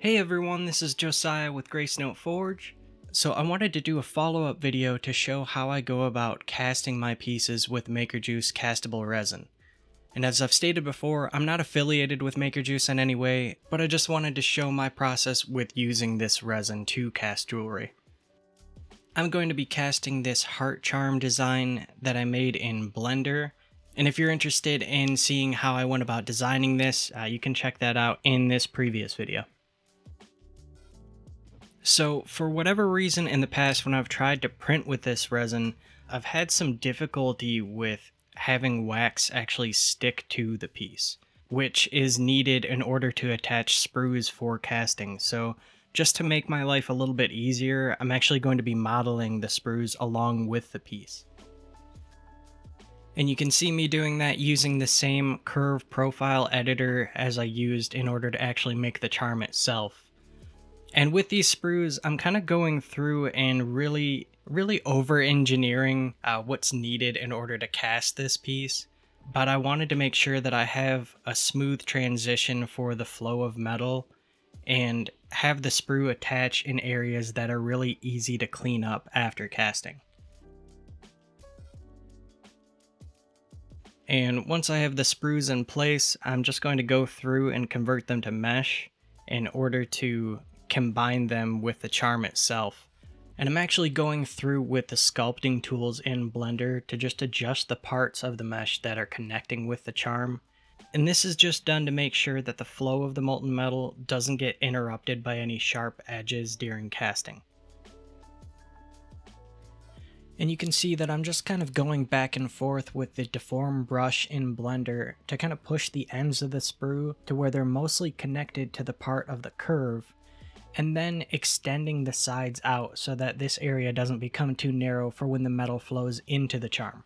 Hey everyone, this is Josiah with Grace Note Forge. So I wanted to do a follow-up video to show how I go about casting my pieces with MakerJuice castable resin. And as I've stated before, I'm not affiliated with MakerJuice in any way, but I just wanted to show my process with using this resin to cast jewelry. I'm going to be casting this heart charm design that I made in Blender, and if you're interested in seeing how I went about designing this, uh, you can check that out in this previous video. So for whatever reason in the past when I've tried to print with this resin, I've had some difficulty with having wax actually stick to the piece, which is needed in order to attach sprues for casting. So just to make my life a little bit easier, I'm actually going to be modeling the sprues along with the piece. And you can see me doing that using the same curve profile editor as I used in order to actually make the charm itself. And with these sprues, I'm kind of going through and really, really over engineering uh, what's needed in order to cast this piece. But I wanted to make sure that I have a smooth transition for the flow of metal and have the sprue attach in areas that are really easy to clean up after casting. And once I have the sprues in place, I'm just going to go through and convert them to mesh in order to combine them with the charm itself. And I'm actually going through with the sculpting tools in Blender to just adjust the parts of the mesh that are connecting with the charm. And this is just done to make sure that the flow of the molten metal doesn't get interrupted by any sharp edges during casting. And you can see that I'm just kind of going back and forth with the deform brush in Blender to kind of push the ends of the sprue to where they're mostly connected to the part of the curve, and then extending the sides out so that this area doesn't become too narrow for when the metal flows into the charm.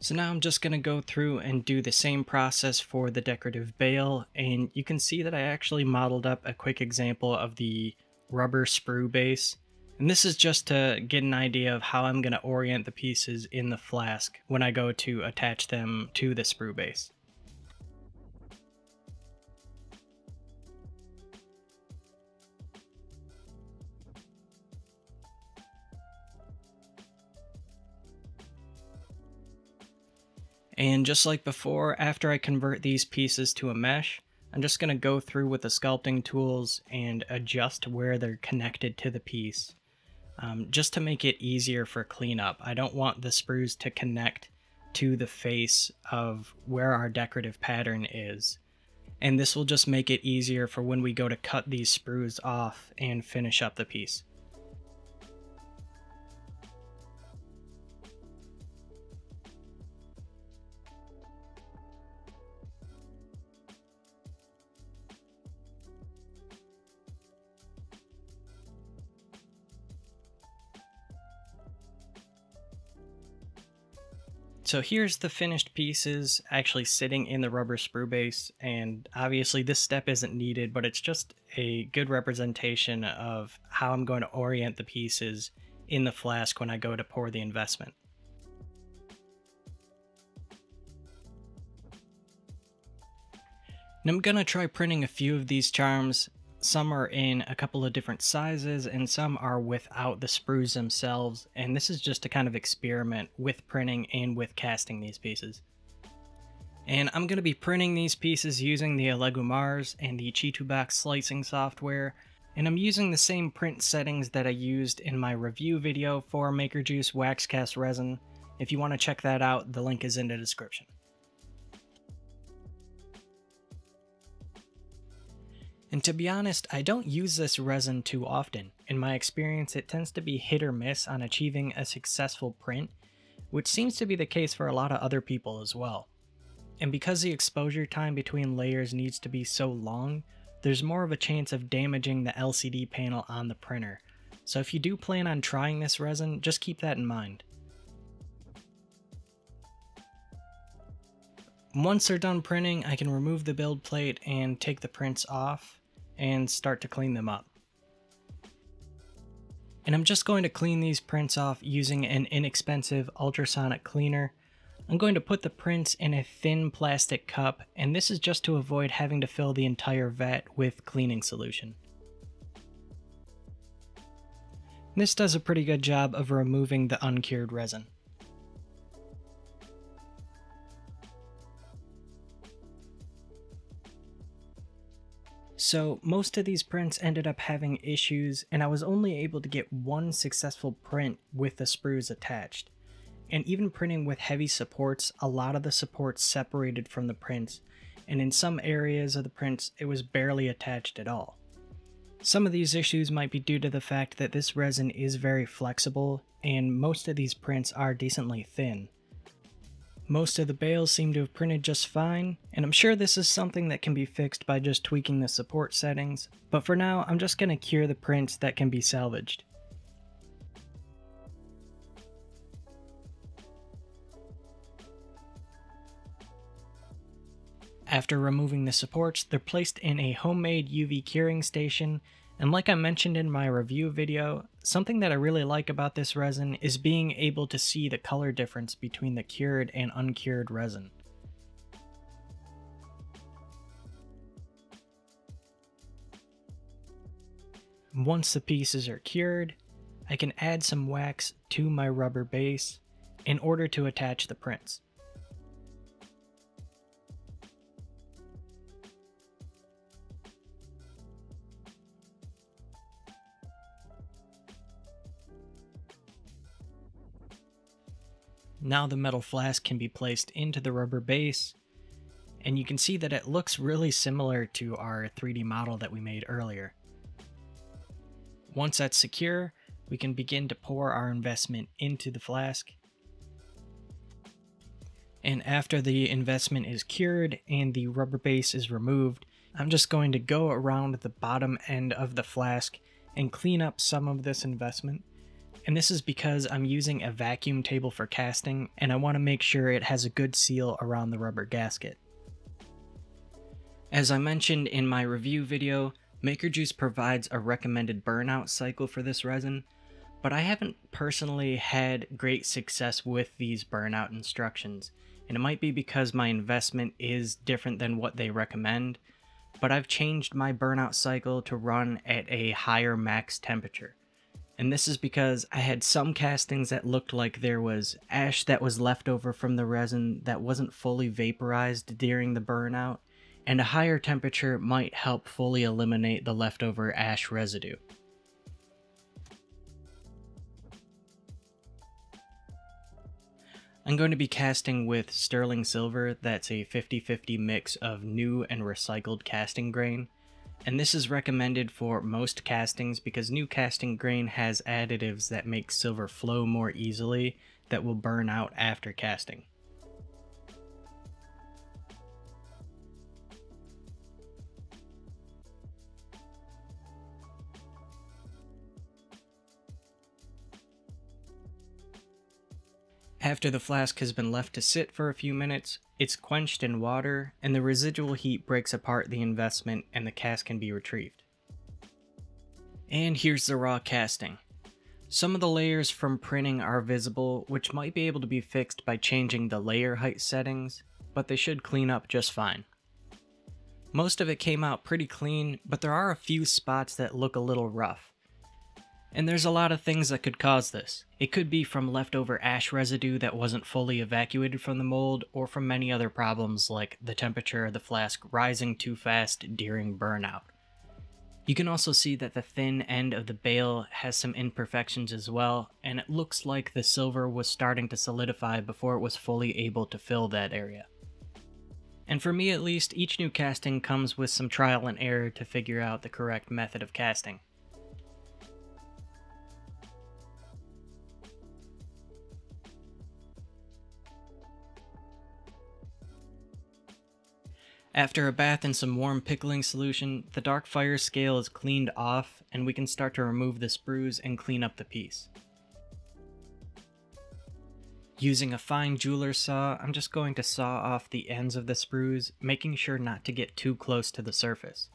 So now I'm just going to go through and do the same process for the decorative bail, and you can see that I actually modeled up a quick example of the rubber sprue base. And this is just to get an idea of how I'm going to orient the pieces in the flask when I go to attach them to the sprue base. And just like before, after I convert these pieces to a mesh, I'm just going to go through with the sculpting tools and adjust where they're connected to the piece. Um, just to make it easier for cleanup. I don't want the sprues to connect to the face of where our decorative pattern is. And this will just make it easier for when we go to cut these sprues off and finish up the piece. So here's the finished pieces actually sitting in the rubber sprue base, and obviously this step isn't needed, but it's just a good representation of how I'm going to orient the pieces in the flask when I go to pour the investment. And I'm going to try printing a few of these charms some are in a couple of different sizes and some are without the sprues themselves and this is just to kind of experiment with printing and with casting these pieces. And I'm going to be printing these pieces using the Elegoo Mars and the Chitubox slicing software and I'm using the same print settings that I used in my review video for MakerJuice Wax Cast Resin. If you want to check that out, the link is in the description. And to be honest, I don't use this resin too often. In my experience, it tends to be hit or miss on achieving a successful print, which seems to be the case for a lot of other people as well. And because the exposure time between layers needs to be so long, there's more of a chance of damaging the LCD panel on the printer. So if you do plan on trying this resin, just keep that in mind. Once they're done printing, I can remove the build plate and take the prints off and start to clean them up. And I'm just going to clean these prints off using an inexpensive ultrasonic cleaner. I'm going to put the prints in a thin plastic cup, and this is just to avoid having to fill the entire vat with cleaning solution. This does a pretty good job of removing the uncured resin. So most of these prints ended up having issues and I was only able to get one successful print with the sprues attached. And even printing with heavy supports, a lot of the supports separated from the prints, and in some areas of the prints it was barely attached at all. Some of these issues might be due to the fact that this resin is very flexible and most of these prints are decently thin, most of the bails seem to have printed just fine, and I'm sure this is something that can be fixed by just tweaking the support settings, but for now I'm just going to cure the prints that can be salvaged. After removing the supports, they're placed in a homemade UV curing station and like I mentioned in my review video, something that I really like about this resin is being able to see the color difference between the cured and uncured resin. Once the pieces are cured, I can add some wax to my rubber base in order to attach the prints. Now the metal flask can be placed into the rubber base, and you can see that it looks really similar to our 3D model that we made earlier. Once that's secure, we can begin to pour our investment into the flask. And after the investment is cured and the rubber base is removed, I'm just going to go around the bottom end of the flask and clean up some of this investment and this is because I'm using a vacuum table for casting and I want to make sure it has a good seal around the rubber gasket. As I mentioned in my review video, MakerJuice provides a recommended burnout cycle for this resin, but I haven't personally had great success with these burnout instructions, and it might be because my investment is different than what they recommend, but I've changed my burnout cycle to run at a higher max temperature and this is because I had some castings that looked like there was ash that was left over from the resin that wasn't fully vaporized during the burnout, and a higher temperature might help fully eliminate the leftover ash residue. I'm going to be casting with sterling silver that's a 50-50 mix of new and recycled casting grain and this is recommended for most castings because new casting grain has additives that make silver flow more easily that will burn out after casting. After the flask has been left to sit for a few minutes, it's quenched in water, and the residual heat breaks apart the investment and the cast can be retrieved. And here's the raw casting. Some of the layers from printing are visible, which might be able to be fixed by changing the layer height settings, but they should clean up just fine. Most of it came out pretty clean, but there are a few spots that look a little rough. And there's a lot of things that could cause this. It could be from leftover ash residue that wasn't fully evacuated from the mold, or from many other problems like the temperature of the flask rising too fast during burnout. You can also see that the thin end of the bail has some imperfections as well, and it looks like the silver was starting to solidify before it was fully able to fill that area. And for me at least, each new casting comes with some trial and error to figure out the correct method of casting. After a bath in some warm pickling solution, the dark fire scale is cleaned off and we can start to remove the sprues and clean up the piece. Using a fine jeweler's saw, I'm just going to saw off the ends of the sprues, making sure not to get too close to the surface.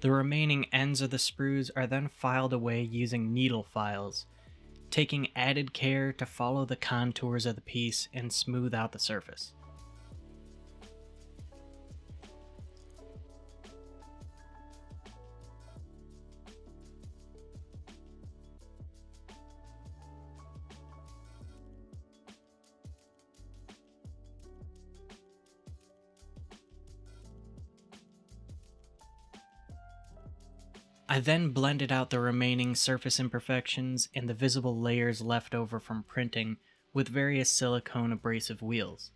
The remaining ends of the sprues are then filed away using needle files, taking added care to follow the contours of the piece and smooth out the surface. I then blended out the remaining surface imperfections and the visible layers left over from printing with various silicone abrasive wheels.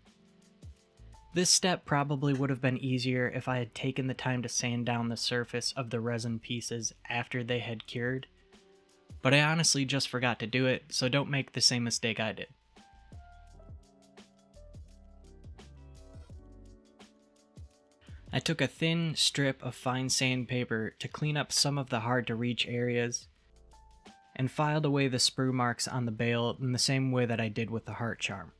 This step probably would have been easier if I had taken the time to sand down the surface of the resin pieces after they had cured, but I honestly just forgot to do it, so don't make the same mistake I did. I took a thin strip of fine sandpaper to clean up some of the hard to reach areas, and filed away the sprue marks on the bail in the same way that I did with the heart charm.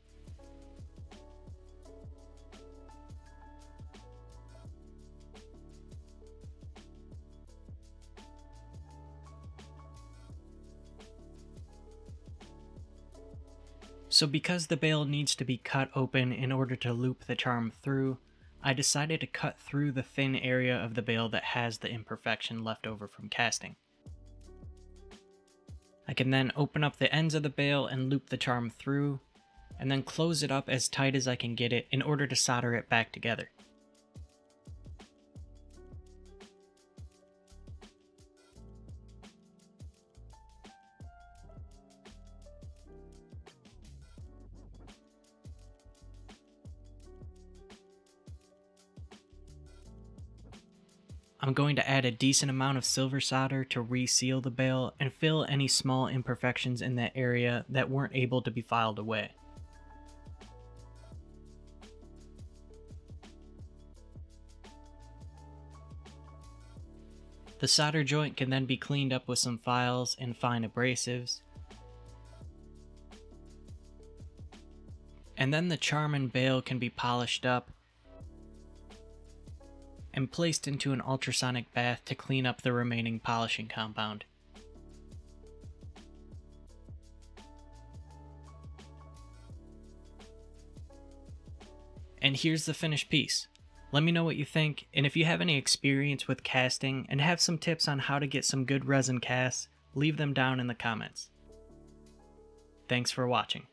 So because the bail needs to be cut open in order to loop the charm through, I decided to cut through the thin area of the bail that has the imperfection left over from casting. I can then open up the ends of the bail and loop the charm through, and then close it up as tight as I can get it in order to solder it back together. I'm going to add a decent amount of silver solder to reseal the bail and fill any small imperfections in that area that weren't able to be filed away. The solder joint can then be cleaned up with some files and fine abrasives. And then the charm and bale can be polished up and placed into an ultrasonic bath to clean up the remaining polishing compound. And here's the finished piece. Let me know what you think, and if you have any experience with casting and have some tips on how to get some good resin casts, leave them down in the comments. Thanks for watching.